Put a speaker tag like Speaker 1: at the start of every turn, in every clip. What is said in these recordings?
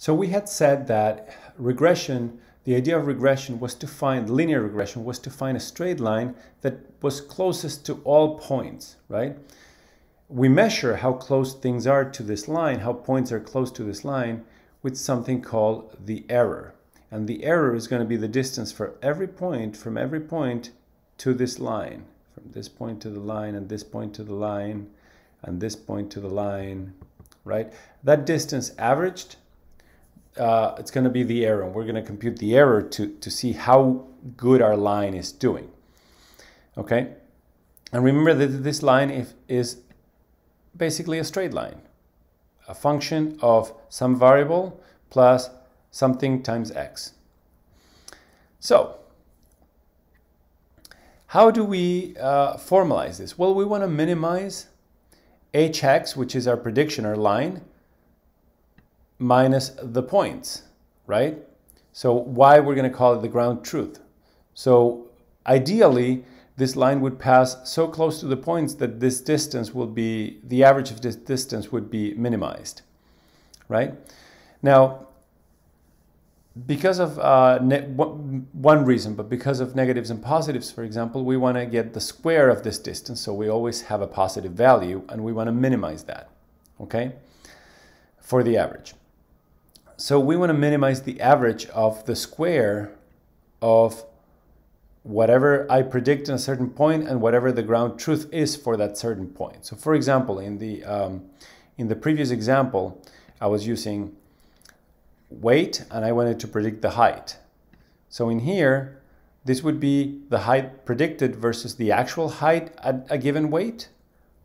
Speaker 1: So we had said that regression, the idea of regression was to find, linear regression was to find a straight line that was closest to all points, right? We measure how close things are to this line, how points are close to this line with something called the error. And the error is going to be the distance for every point, from every point to this line, from this point to the line and this point to the line and this point to the line, right? That distance averaged uh, it's going to be the error. And We're going to compute the error to, to see how good our line is doing. Okay? And remember that this line if, is basically a straight line, a function of some variable plus something times x. So, how do we uh, formalize this? Well, we want to minimize hx, which is our prediction, our line, minus the points, right? So why we're going to call it the ground truth. So ideally, this line would pass so close to the points that this distance will be, the average of this distance would be minimized, right? Now, because of uh, one reason, but because of negatives and positives, for example, we want to get the square of this distance, so we always have a positive value, and we want to minimize that, okay, for the average. So we want to minimize the average of the square of whatever I predict in a certain point and whatever the ground truth is for that certain point. So for example, in the, um, in the previous example, I was using weight and I wanted to predict the height. So in here, this would be the height predicted versus the actual height at a given weight,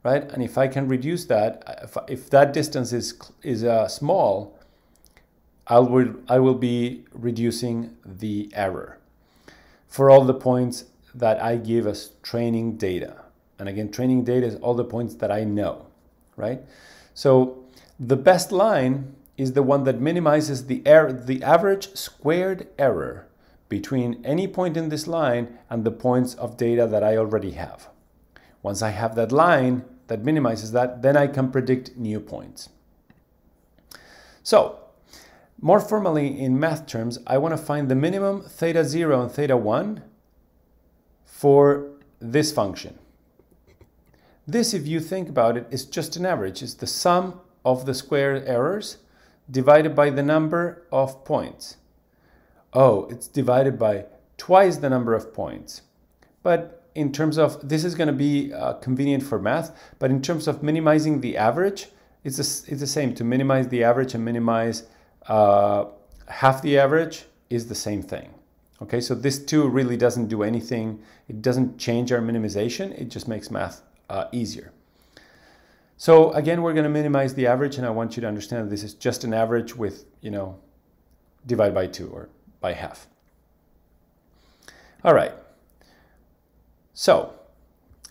Speaker 1: right? And if I can reduce that, if, if that distance is, is uh, small, I will, I will be reducing the error for all the points that I give as training data. And again, training data is all the points that I know, right? So the best line is the one that minimizes the error, the average squared error between any point in this line and the points of data that I already have. Once I have that line that minimizes that, then I can predict new points. So more formally, in math terms, I want to find the minimum theta 0 and theta 1 for this function. This, if you think about it, is just an average. It's the sum of the square errors divided by the number of points. Oh, it's divided by twice the number of points. But in terms of, this is going to be uh, convenient for math, but in terms of minimizing the average, it's, a, it's the same to minimize the average and minimize uh, half the average is the same thing. Okay, so this too really doesn't do anything. It doesn't change our minimization. It just makes math uh, easier. So again, we're going to minimize the average, and I want you to understand that this is just an average with, you know, divide by two or by half. All right. So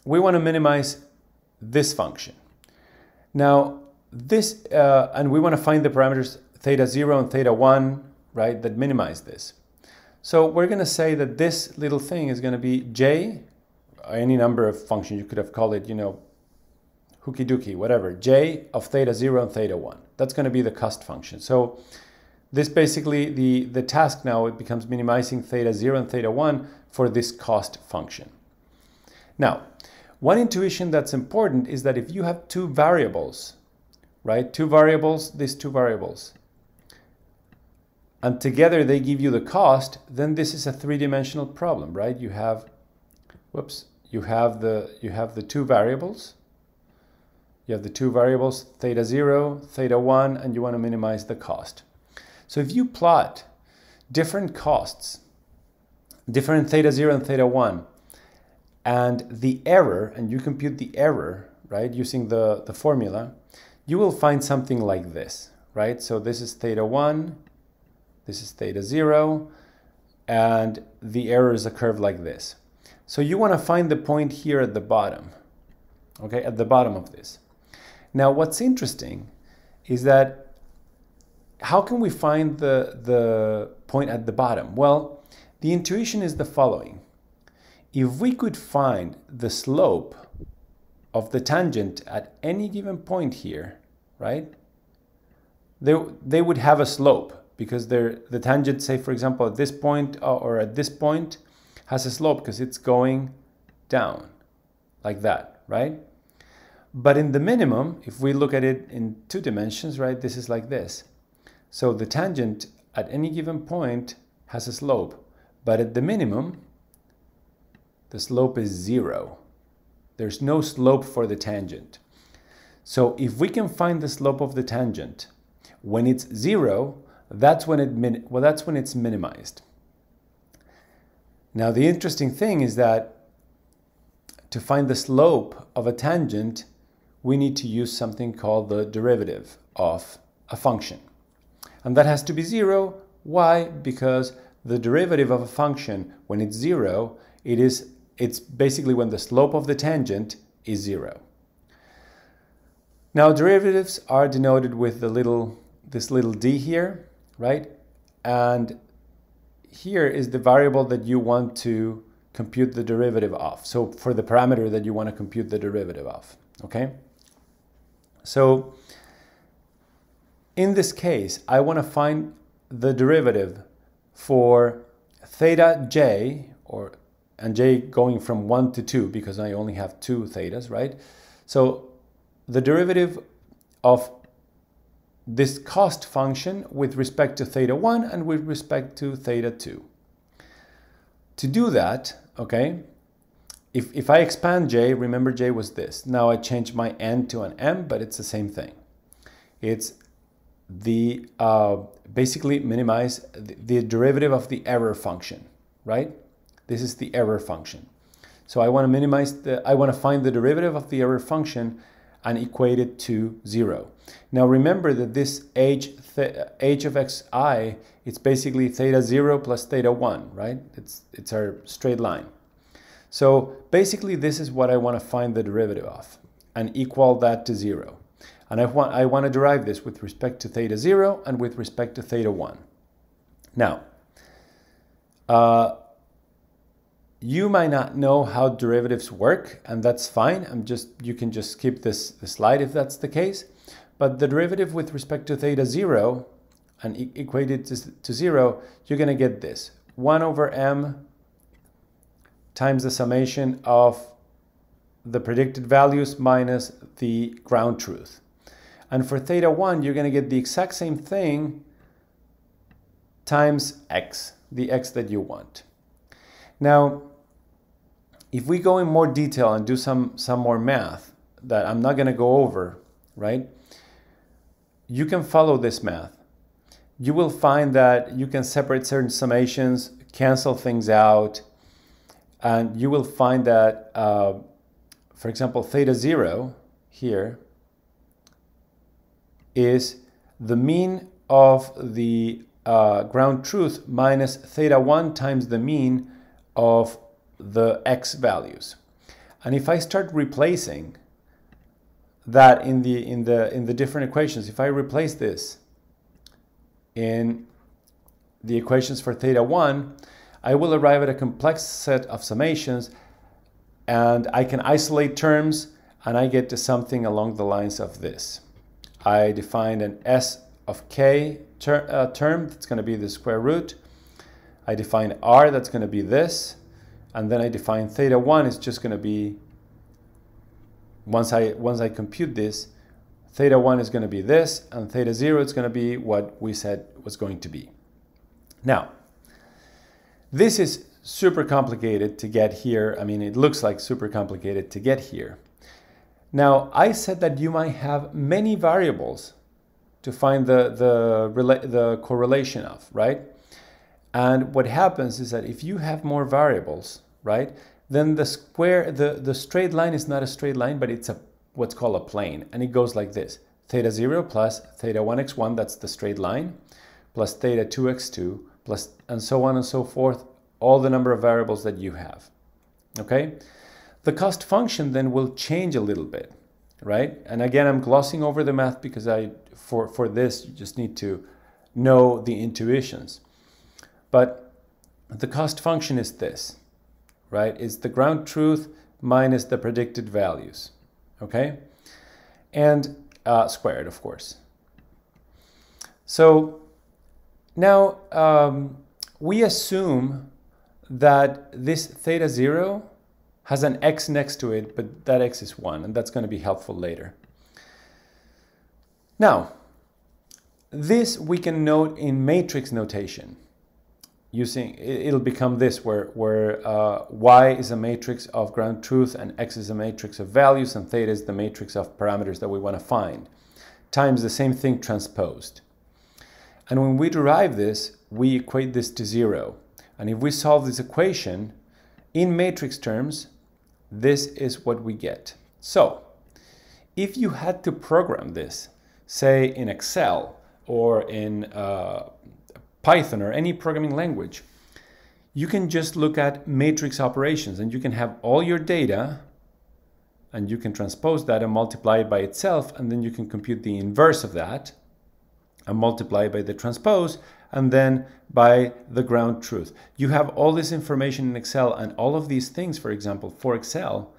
Speaker 1: we want to minimize this function. Now, this, uh, and we want to find the parameters theta 0 and theta 1, right, that minimize this. So we're going to say that this little thing is going to be j, any number of functions, you could have called it, you know, hooky dooky, whatever, j of theta 0 and theta 1. That's going to be the cost function. So this basically, the, the task now, it becomes minimizing theta 0 and theta 1 for this cost function. Now, one intuition that's important is that if you have two variables, right, two variables, these two variables, and together they give you the cost, then this is a three-dimensional problem, right? You have, whoops, you have the you have the two variables. You have the two variables, theta 0, theta 1, and you want to minimize the cost. So if you plot different costs, different theta 0 and theta 1, and the error, and you compute the error, right, using the, the formula, you will find something like this, right? So this is theta 1, this is theta 0, and the error is a curve like this. So you want to find the point here at the bottom, okay, at the bottom of this. Now what's interesting is that how can we find the, the point at the bottom? Well, the intuition is the following. If we could find the slope of the tangent at any given point here, right? they, they would have a slope because the tangent, say for example, at this point uh, or at this point has a slope because it's going down like that, right? But in the minimum, if we look at it in two dimensions, right, this is like this. So the tangent at any given point has a slope, but at the minimum, the slope is zero. There's no slope for the tangent. So if we can find the slope of the tangent when it's zero, that's when it well that's when it's minimized. Now the interesting thing is that to find the slope of a tangent, we need to use something called the derivative of a function. And that has to be zero. Why? Because the derivative of a function, when it's zero, it is, it's basically when the slope of the tangent is zero. Now derivatives are denoted with the little, this little d here, right? And here is the variable that you want to compute the derivative of. So for the parameter that you want to compute the derivative of, okay? So in this case, I want to find the derivative for theta j, or and j going from 1 to 2 because I only have two thetas, right? So the derivative of this cost function with respect to theta 1 and with respect to theta 2. To do that, okay, if, if I expand j, remember j was this. Now I change my n to an m, but it's the same thing. It's the uh, basically minimize the, the derivative of the error function, right? This is the error function. So I want to minimize the, I want to find the derivative of the error function and equate it to zero. Now remember that this h, h of xi, it's basically theta 0 plus theta 1, right? It's, it's our straight line. So basically this is what I want to find the derivative of and equal that to 0. And I want, I want to derive this with respect to theta 0 and with respect to theta 1. Now, uh, you might not know how derivatives work, and that's fine. I'm just you can just skip this, this slide if that's the case. But the derivative with respect to theta 0 and e equated to, to 0, you're going to get this. 1 over m times the summation of the predicted values minus the ground truth. And for theta 1, you're going to get the exact same thing times x, the x that you want. Now, if we go in more detail and do some, some more math that I'm not going to go over, right? You can follow this math. You will find that you can separate certain summations, cancel things out, and you will find that, uh, for example, theta 0 here is the mean of the uh, ground truth minus theta 1 times the mean of the x values. And if I start replacing that in the in the in the different equations, if I replace this in the equations for theta 1, I will arrive at a complex set of summations and I can isolate terms and I get to something along the lines of this. I defined an s of k ter uh, term that's going to be the square root. I define r that's going to be this and then I define theta 1 is just going to be, once I, once I compute this, theta 1 is going to be this, and theta 0 is going to be what we said was going to be. Now, this is super complicated to get here. I mean, it looks like super complicated to get here. Now, I said that you might have many variables to find the, the, the correlation of, right? And what happens is that if you have more variables, right, then the square, the, the straight line is not a straight line, but it's a what's called a plane. And it goes like this. Theta 0 plus theta 1x1, that's the straight line, plus theta 2x2, plus and so on and so forth, all the number of variables that you have. Okay? The cost function then will change a little bit, right? And again, I'm glossing over the math because I for, for this, you just need to know the intuitions. But the cost function is this, right? It's the ground truth minus the predicted values, okay? And uh, squared, of course. So now um, we assume that this theta zero has an x next to it, but that x is one, and that's going to be helpful later. Now, this we can note in matrix notation. Using it'll become this where where uh, y is a matrix of ground truth and x is a matrix of values and theta is the matrix of parameters that we want to find times the same thing transposed. And when we derive this, we equate this to zero. And if we solve this equation in matrix terms, this is what we get. So if you had to program this, say in Excel or in uh, Python or any programming language, you can just look at matrix operations and you can have all your data and you can transpose that and multiply it by itself and then you can compute the inverse of that and multiply by the transpose and then by the ground truth. You have all this information in Excel and all of these things, for example, for Excel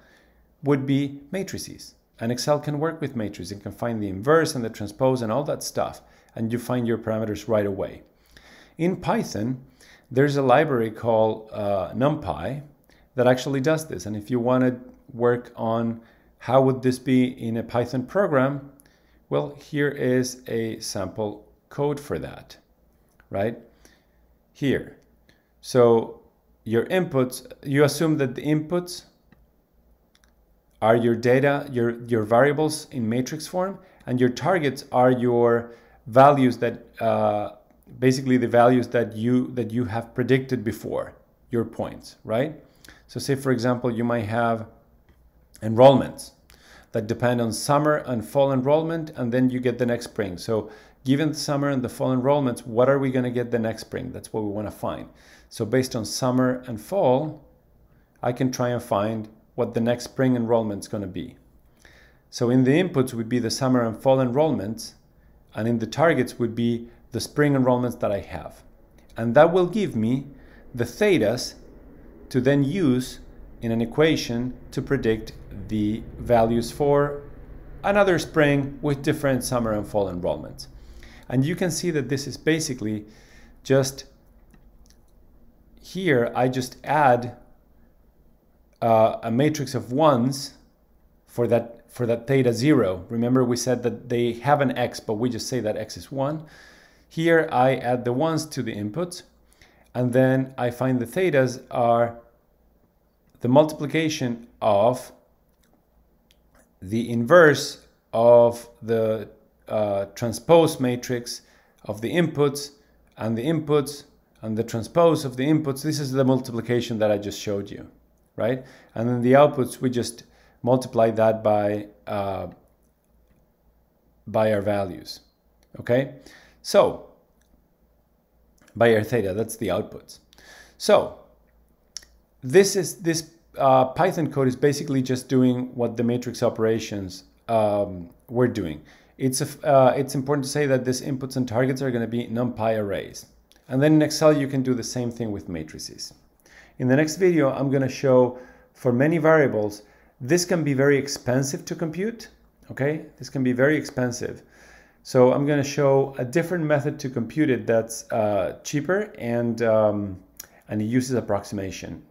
Speaker 1: would be matrices. And Excel can work with matrices. and can find the inverse and the transpose and all that stuff. And you find your parameters right away. In Python, there's a library called uh, NumPy that actually does this. And if you want to work on how would this be in a Python program, well, here is a sample code for that, right? Here. So your inputs, you assume that the inputs are your data, your, your variables in matrix form, and your targets are your values that uh, basically the values that you that you have predicted before, your points, right? So say for example, you might have enrollments that depend on summer and fall enrollment, and then you get the next spring. So given the summer and the fall enrollments, what are we going to get the next spring? That's what we want to find. So based on summer and fall, I can try and find what the next spring enrollment is going to be. So in the inputs would be the summer and fall enrollments, and in the targets would be the spring enrollments that I have. And that will give me the thetas to then use in an equation to predict the values for another spring with different summer and fall enrollments. And you can see that this is basically just here I just add uh, a matrix of ones for that for that theta zero. Remember we said that they have an x, but we just say that x is one. Here I add the ones to the inputs, and then I find the thetas are the multiplication of the inverse of the uh, transpose matrix of the inputs and the inputs and the transpose of the inputs. This is the multiplication that I just showed you, right? And then the outputs, we just multiply that by, uh, by our values, okay? So, by our theta, that's the outputs. So, this is this uh, Python code is basically just doing what the matrix operations um, were doing. It's, a, uh, it's important to say that these inputs and targets are going to be NumPy arrays. And then in Excel, you can do the same thing with matrices. In the next video, I'm going to show for many variables, this can be very expensive to compute. Okay, this can be very expensive. So I'm going to show a different method to compute it that's uh, cheaper and, um, and it uses approximation.